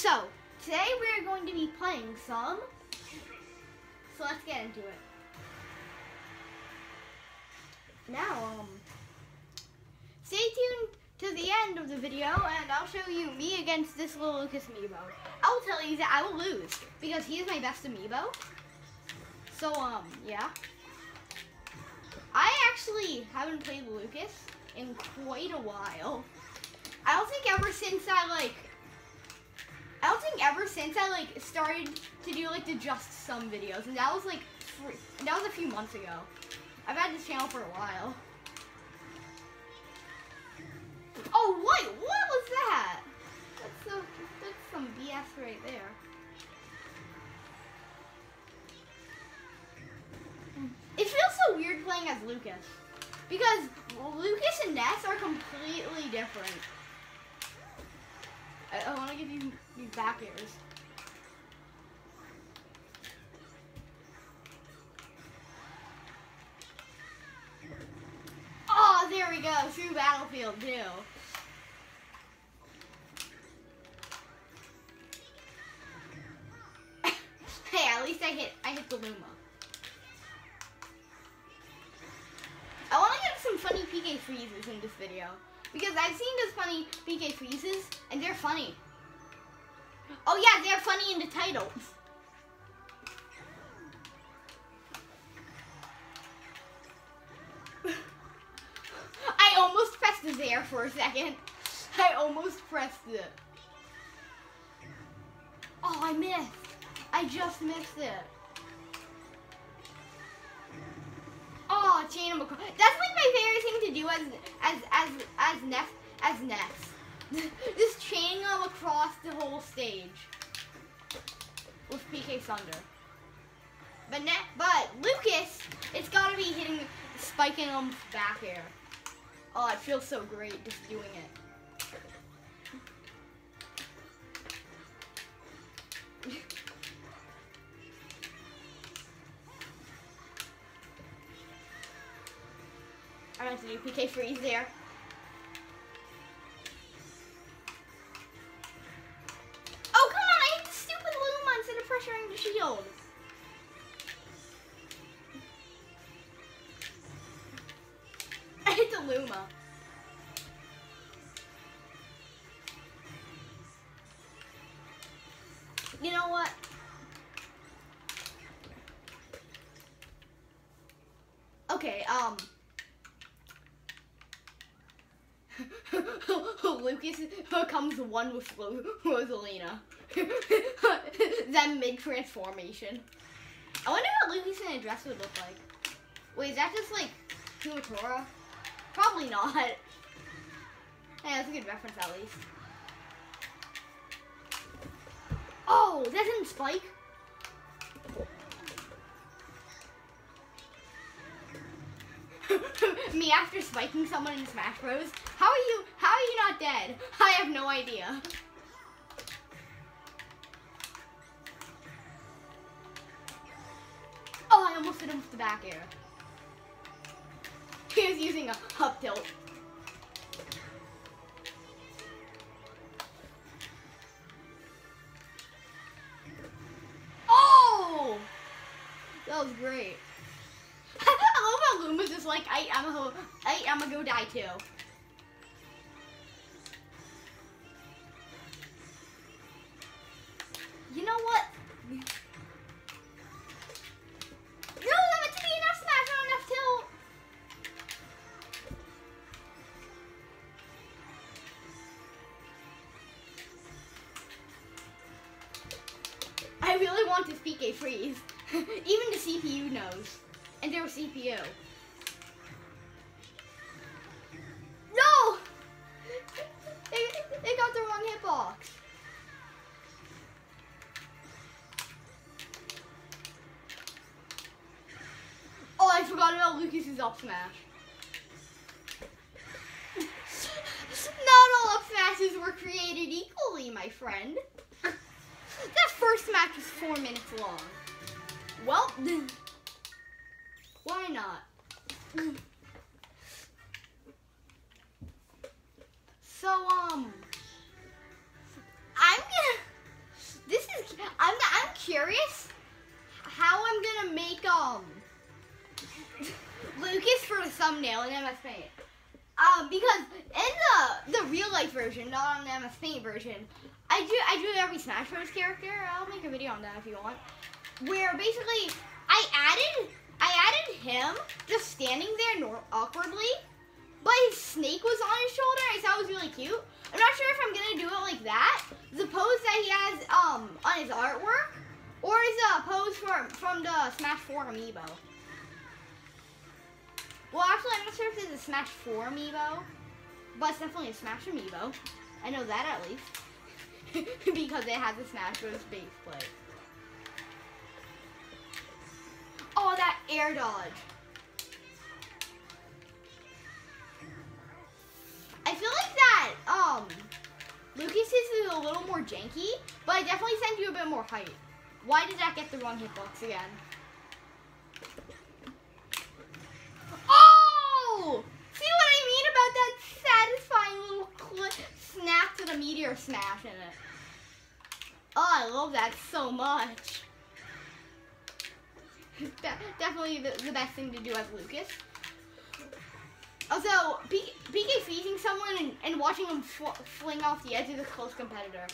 So, today we are going to be playing some. So let's get into it. Now, um, stay tuned to the end of the video and I'll show you me against this little Lucas amiibo. I will tell you that I will lose because he is my best amiibo. So, um, yeah. I actually haven't played Lucas in quite a while. I don't think ever since I like I don't think ever since I like started to do like the just some videos, and that was like that was a few months ago. I've had this channel for a while. Oh wait, what was that? That's so that's some BS right there. It feels so weird playing as Lucas because Lucas and Ness are completely different. I, I want to give you these back airs. Oh, there we go. Through Battlefield 2. hey, at least I hit I hit the Luma. I want to get some funny PK freezes in this video. Because I've seen those funny PK freezes, and they're funny. Oh yeah, they're funny in the titles. I almost pressed the there for a second. I almost pressed it. Oh, I missed. I just missed it. Oh, them across. That's like my favorite thing to do as as as as Ness as Ness. Just chaining them stage with PK Thunder. But ne but Lucas, it's gotta be hitting spiking them back air. Oh, it feels so great just doing it. I don't have to do PK freeze there. Okay, um... Lucas becomes the one with Ro- Rosalina. that mid transformation. I wonder what Lucas in a dress would look like. Wait, is that just like Kumatora? Probably not. Hey, that's a good reference at least. Oh, that didn't spike. Me after spiking someone in Smash Bros. How are you? How are you not dead? I have no idea. Oh, I almost hit him with the back air. He was using a up tilt. Oh! That was great. Like, I, I'm a, I'm gonna go die too. You know what? No, that meant to be enough smash, not enough tilt. I really want this PK freeze. Even the CPU knows. And their CPU. Lucas's up smash. Not all up smashes were created equally, my friend. That first match was four minutes long. Well, why not? So, um, I'm gonna, this is, I'm, I'm curious how I'm gonna make um Lucas for the thumbnail in MS Paint. Um, because in the the real life version, not on the MS Paint version, I do I do every Smash Bros. character. I'll make a video on that if you want. Where basically I added I added him just standing there awkwardly, but his snake was on his shoulder. I thought it was really cute. I'm not sure if I'm gonna do it like that. The pose that he has um on his artwork, or is a pose from from the Smash 4 amiibo. Well, actually, I'm not sure if it's a Smash 4 amiibo, but it's definitely a Smash amiibo. I know that at least. because it has a Smash Bros. base plate. Oh, that air dodge. I feel like that, um, Lucas's is a little more janky, but I definitely send you a bit more height. Why did that get the wrong hitbox again? See what I mean about that satisfying little snap to the meteor smash in it? Oh, I love that so much. De- definitely the, the best thing to do as Lucas. Also, PK freezing someone and, and watching him fl- fling off the edge is a close competitor.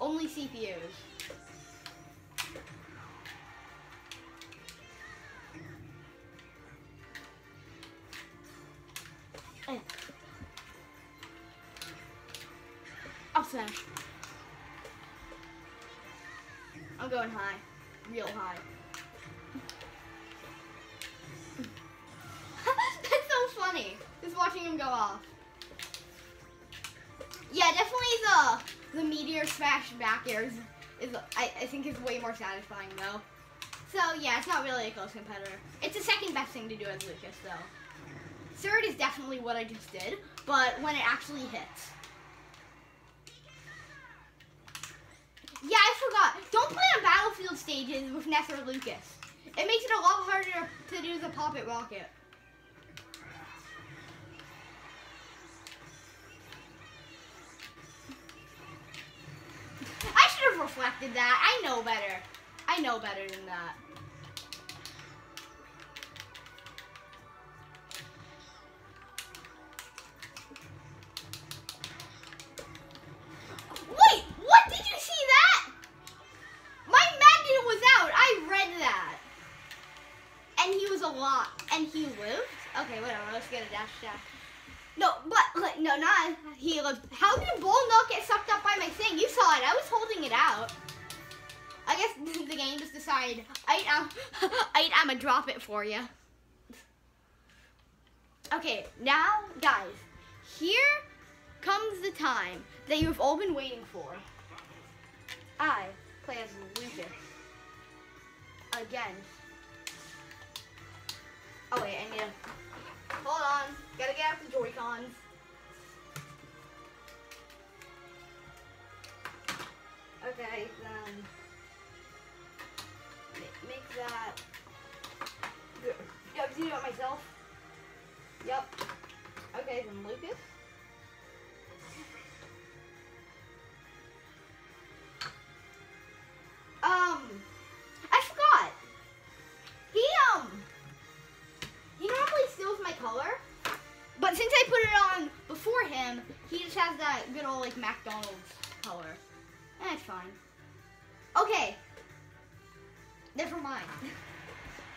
Only CPUs. Eh. Up smash. I'm going high, real high. That's so funny. Just watching him go off. Yeah, definitely the the meteor smash back air is, is I, I think is way more satisfying though. So yeah, it's not really a close competitor. It's the second best thing to do as Lucas though. Third is definitely what I just did, but when it actually hits. Yeah, I forgot. Don't play on battlefield stages with Ness or Lucas. It makes it a lot harder to do the pop it rocket. That. I know better. I know better than that. Wait, what? Did you see that? My magnet was out. I read that. And he was a lot. And he lived? Okay, whatever. Let's get a dash dash. No, but like, no, not he lived. How did the not get sucked up by my thing? You saw it. I was holding it out. I guess the game just decided I am I gonna drop it for you. Okay, now guys, here comes the time that you've all been waiting for. I play as Lucas again. Oh wait, I need to hold on. Gotta get out the Joy Okay, then ma- make that. Good. Yep, do it myself. Yep. Okay, then Lucas. Um, I forgot. He um, he normally steals my color, but since I put it on before him, he just has that good old like McDonald's color. That's fine. Okay. Never mind.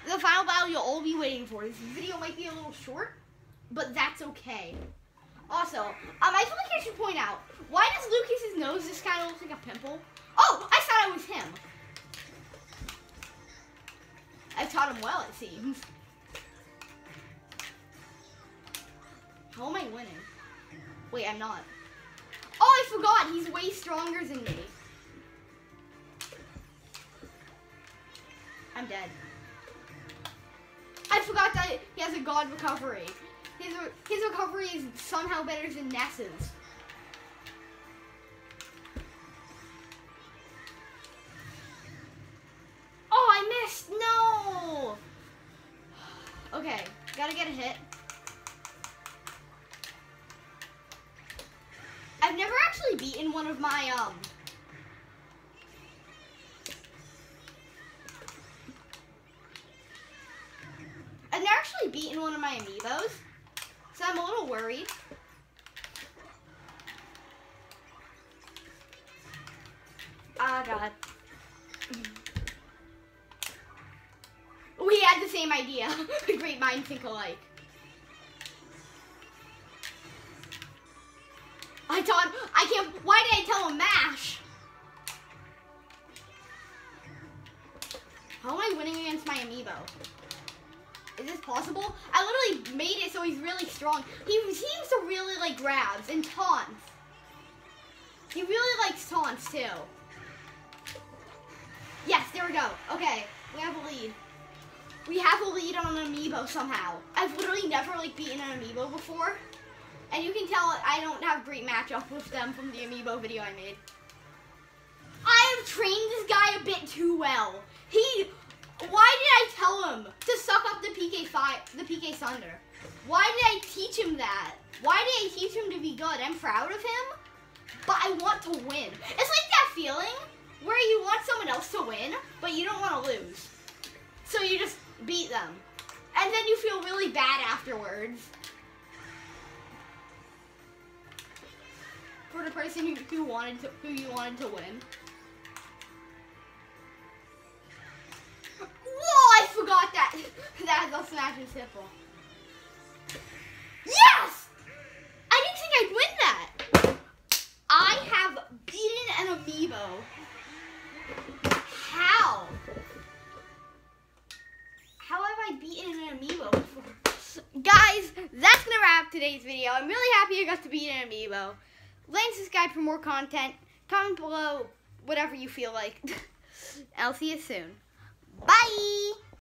The final battle you'll all be waiting for. This video might be a little short, but that's okay. Also, um, I feel like I should point out, why does Lucas's nose just kind of look like a pimple? Oh, I thought it was him. I've taught him well, it seems. How am I winning? Wait, I'm not. Oh, I forgot. He's way stronger than me. I'm dead. I forgot that he has a god recovery. His, his recovery is somehow better than Ness's. Oh, I missed. No. Okay, gotta get a hit. I've never actually beaten one of my um actually beaten one of my amiibos, so I'm a little worried. Ah, God. We had the same idea. The Great minds think alike. I thought, I can't, why did I tell him MASH? How am I winning against my amiibo? Is this possible? I literally made it so he's really strong. He seems to really like grabs and taunts. He really likes taunts too. Yes, there we go. Okay, we have a lead. We have a lead on an amiibo somehow. I've literally never like beaten an amiibo before. And you can tell I don't have great matchup with them from the amiibo video I made. I have trained this guy a bit too well. He, why did I tell him to suck up the PK Fire, the PK Thunder? Why did I teach him that? Why did I teach him to be good? I'm proud of him, but I want to win. It's like that feeling where you want someone else to win, but you don't want to lose. So you just beat them. And then you feel really bad afterwards. For the person who, who wanted to who you wanted to win. The smash and simple. Yes! I didn't think I'd win that. I have beaten an amiibo. How? How have I beaten an amiibo before? Guys, that's gonna wrap today's video. I'm really happy I got to beat an amiibo. And subscribe for more content. Comment below whatever you feel like. I'll see you soon. Bye!